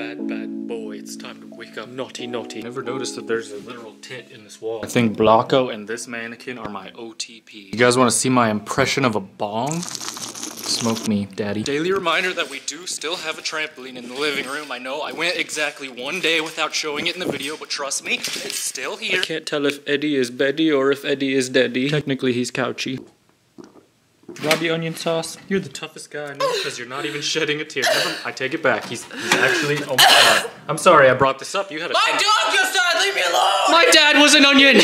Bad, bad boy. It's time to wake up. Naughty, naughty. Never noticed that there's a literal tit in this wall. I think Blocko and this mannequin are my OTP. You guys want to see my impression of a bong? Smoke me, daddy. Daily reminder that we do still have a trampoline in the living room. I know I went exactly one day without showing it in the video, but trust me, it's still here. I can't tell if Eddie is Betty or if Eddie is Daddy. Technically, he's couchy. Robby Onion Sauce, you're the toughest guy I know because you're not even shedding a tear. Never, I take it back. He's, he's actually. Oh my god. I'm sorry I brought this up. You had a. My dog just died! Leave me alone! My dad was an onion!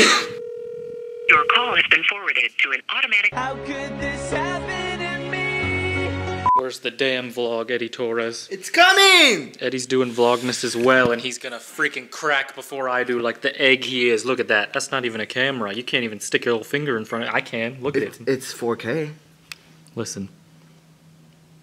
Your call has been forwarded to an automatic. How could this happen to me? Where's the damn vlog, Eddie Torres? It's coming! Eddie's doing Vlogmas as well, and he's gonna freaking crack before I do, like the egg he is. Look at that. That's not even a camera. You can't even stick your little finger in front of it. I can. Look at it. It's 4K. Listen,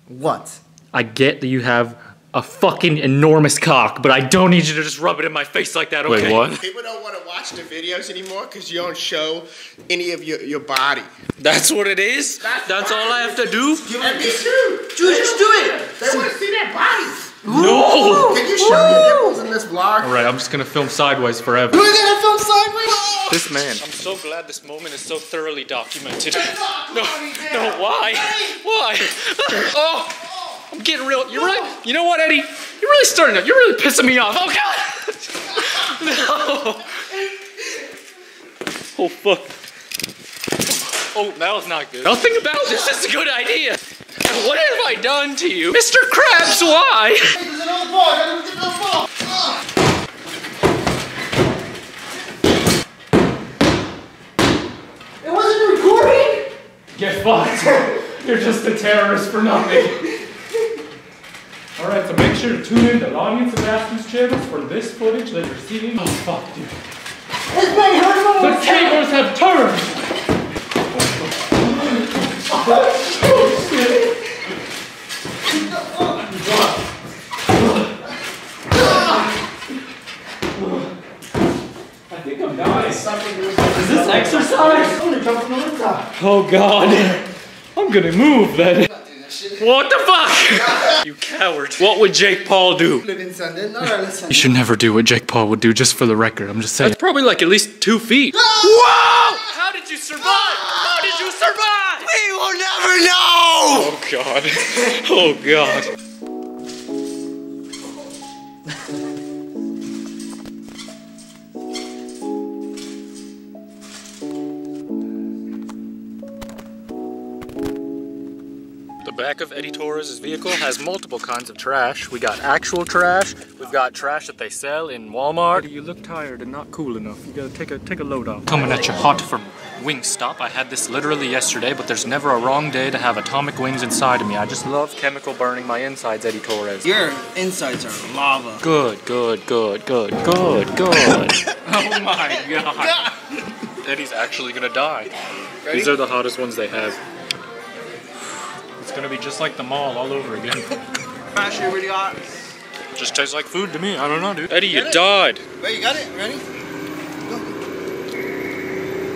What? I get that you have a fucking enormous cock, but I don't need you to just rub it in my face like that, okay? Wait, what? People don't want to watch the videos anymore because you don't show any of your, your body. That's what it is? That's, all I have to do? And me too. Dude, just do it! They want to see that body. No! Can you show your nipples in this vlog? Alright, I'm just gonna film sideways forever. We're gonna film sideways! This man. I'm so glad this moment is so thoroughly documented. No, no, why? Why? Oh, I'm getting real. You're really, you know what, Eddie? You're really starting to, you're really pissing me off. Oh, God. No. Oh, fuck. Oh, that was not good. Nothing about this is a good idea. What have I done to you? Mr. Krabs, why? There's another ball. I gotta get another ball. Ah. It wasn't recording! Get fucked. You're just a terrorist for nothing. Alright, so make sure to tune in to Lonnie and Sebastian's channels for this footage that you're seeing. Oh, fuck, dude. It's my The tables have turned! I think Is this exercise? Oh god. I'm gonna move then. What the fuck? you coward. What would Jake Paul do? You should never do what Jake Paul would do, just for the record. I'm just saying. That's probably like at least two feet. Whoa! How did you survive? How did you survive? We will never know! Oh god. Oh god. Back of Eddie Torres' vehicle has multiple kinds of trash. We got actual trash. We've got trash that they sell in Walmart. you look tired and not cool enough. You gotta take a take a load off. Coming at you hot from Wingstop. I had this literally yesterday, but there's never a wrong day to have atomic wings inside of me. I just love chemical burning my insides, Eddie Torres. Your insides are lava. Good, good, good, good, good, good. oh my god. Eddie's actually gonna die. These are the hottest ones they have. It's gonna be just like the mall all over again. Actually, really hot. just tastes like food to me. I don't know, dude. Eddie, you died. Wait, you got it? Ready?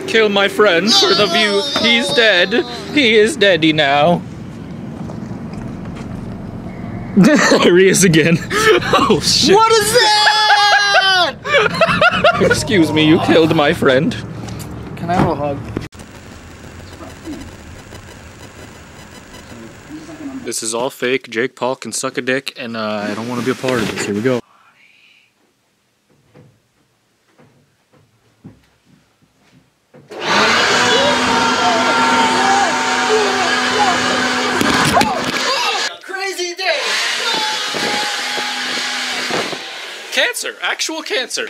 Kill my friend for the view. He's dead. He is deady now. there he is again. Oh shit. What is that? Excuse me, you killed my friend. Can I have a hug? This is all fake. Jake Paul can suck a dick, and uh, I don't want to be a part of this. Here we go. Crazy day! Cancer, actual cancer.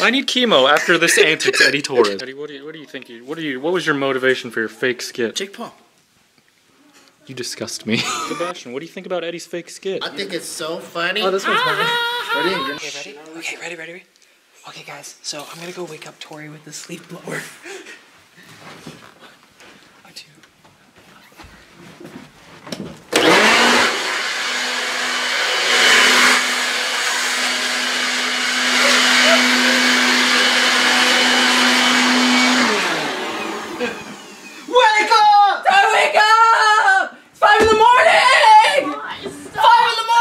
I need chemo after this antics, Eddie Torres. Eddie, what do you, what do you think? You, what do you, what was your motivation for your fake skit? Jake Paul. You disgust me. Sebastian, what do you think about Eddie's fake skit? I think it's so funny. Oh, this one's funny. Ready? Okay, ready? Okay, ready, ready, ready. Okay, guys, so I'm gonna go wake up Tori with the sleep blower. One, two. Wake up! Time to wake up! It's five in the morning! Five in the morning!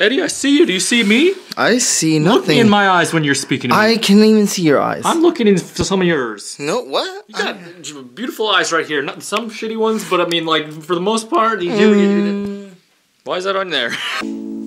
Eddie, I see you. Do you see me? I see nothing. Look me in my eyes when you're speaking to me. I can't even see your eyes. I'm looking into some of yours. no, what? You got beautiful eyes right here. Not some shitty ones, but I mean, like for the most part, you do. You, mm. why is that on there?